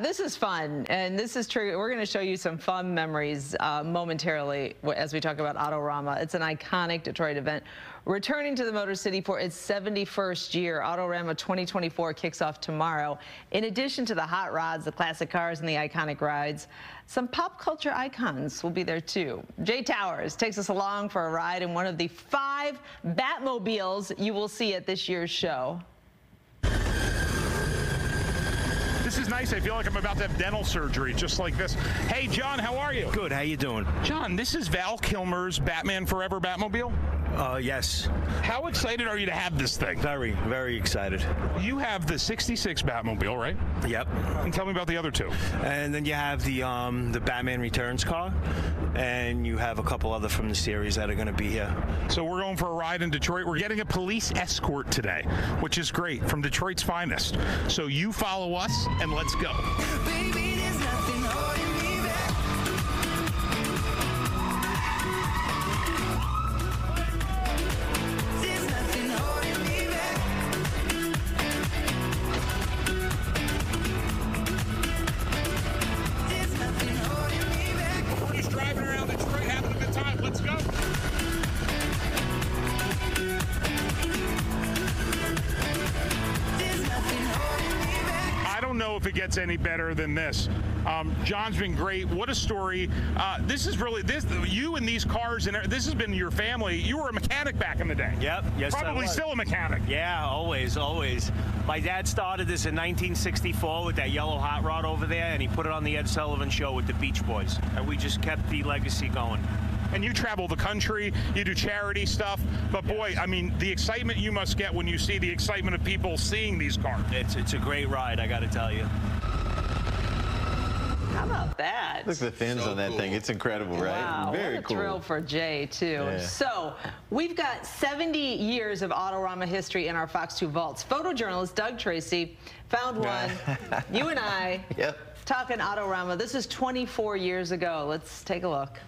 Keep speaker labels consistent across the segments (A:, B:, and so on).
A: This is fun, and this is true. We're going to show you some fun memories uh, momentarily as we talk about Autorama. It's an iconic Detroit event. Returning to the Motor City for its 71st year, Autorama 2024 kicks off tomorrow. In addition to the hot rods, the classic cars, and the iconic rides, some pop culture icons will be there too. Jay Towers takes us along for a ride in one of the five Batmobiles you will see at this year's show.
B: This is nice. I feel like I'm about to have dental surgery, just like this. Hey, John, how are you?
C: Good. How you doing?
B: John, this is Val Kilmer's Batman Forever Batmobile.
C: Uh, yes.
B: How excited are you to have this thing?
C: Very, very excited.
B: You have the 66 Batmobile, right?
C: Yep.
B: And tell me about the other two.
C: And then you have the um, the Batman Returns car, and you have a couple other from the series that are going to be here.
B: So we're going for a ride in Detroit. We're getting a police escort today, which is great from Detroit's finest. So you follow us and let's go. Baby, if it gets any better than this. Um, John's been great. What a story. Uh, this is really this. You and these cars and this has been your family. You were a mechanic back in the day.
C: Yep. Yes.
B: Probably still a mechanic.
C: Yeah. Always. Always. My dad started this in 1964 with that yellow hot rod over there, and he put it on the Ed Sullivan Show with the Beach Boys, and we just kept the legacy going
B: and you travel the country, you do charity stuff. But boy, I mean, the excitement you must get when you see the excitement of people seeing these cars.
C: It's, it's a great ride, I got to tell you.
A: How about that?
D: Look at the fins so on that cool. thing. It's incredible, right?
A: Wow,
D: Very
A: what a
D: cool.
A: thrill for Jay, too. Yeah. So, we've got 70 years of Autorama history in our Fox 2 vaults. Photojournalist Doug Tracy found one. you and I
D: yep.
A: talking Autorama. This is 24 years ago. Let's take a look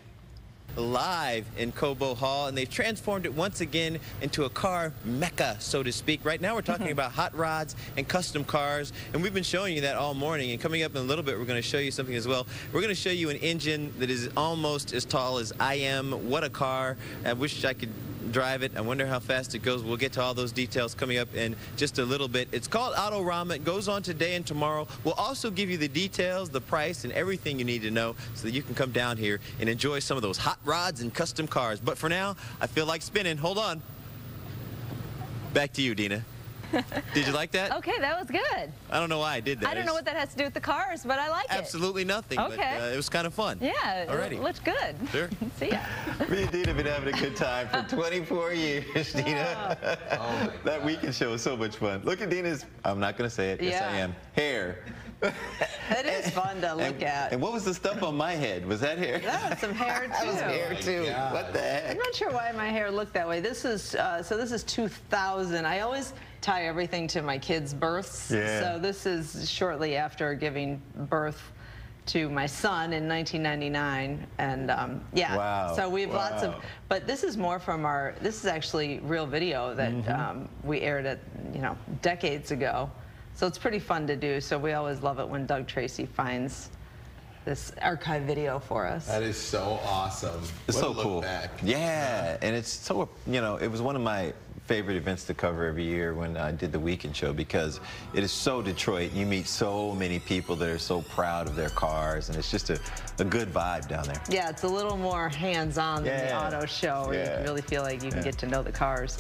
E: live in Cobo Hall, and they've transformed it once again into a car mecca, so to speak. Right now, we're talking mm-hmm. about hot rods and custom cars, and we've been showing you that all morning. And coming up in a little bit, we're going to show you something as well. We're going to show you an engine that is almost as tall as I am. What a car! I wish I could drive it. I wonder how fast it goes. We'll get to all those details coming up in just a little bit. It's called Autorama. It goes on today and tomorrow. We'll also give you the details, the price, and everything you need to know so that you can come down here and enjoy some of those hot rods and custom cars. But for now, I feel like spinning. Hold on. Back to you, Deena. Did you like that?
A: Okay, that was good.
E: I don't know why I did that.
A: I don't know what that has to do with the cars, but I like
E: Absolutely
A: it.
E: Absolutely nothing. Okay. But, uh, it was kind of fun.
A: Yeah. Already. It looks good.
E: Sure.
A: See ya.
D: Me and Deena have been having a good time for 24 years, Deena. Oh. that weekend show was so much fun. Look at Deena's, I'm not going to say it. Yes,
A: yeah.
D: I am. Hair.
A: It is fun to look
D: and,
A: at.
D: And what was the stuff on my head? Was that hair?
A: That was some hair too.
D: that was hair too. Oh what the heck?
A: I'm not sure why my hair looked that way. This is uh, so. This is 2000. I always tie everything to my kids' births.
D: Yeah.
A: So this is shortly after giving birth to my son in 1999 and um, yeah
D: wow.
A: so we have
D: wow.
A: lots of but this is more from our this is actually real video that mm -hmm. um, we aired it you know decades ago so it's pretty fun to do. So we always love it when Doug Tracy finds this archive video for us.
F: That is so awesome.
D: It's
F: what
D: so cool.
F: Back.
D: Yeah, and it's so, you know, it was one of my favorite events to cover every year when I did the weekend show because it is so Detroit. You meet so many people that are so proud of their cars, and it's just a, a good vibe down there.
A: Yeah, it's a little more hands-on
D: yeah.
A: than the auto show where
D: yeah.
A: you really feel like you can get to know the cars.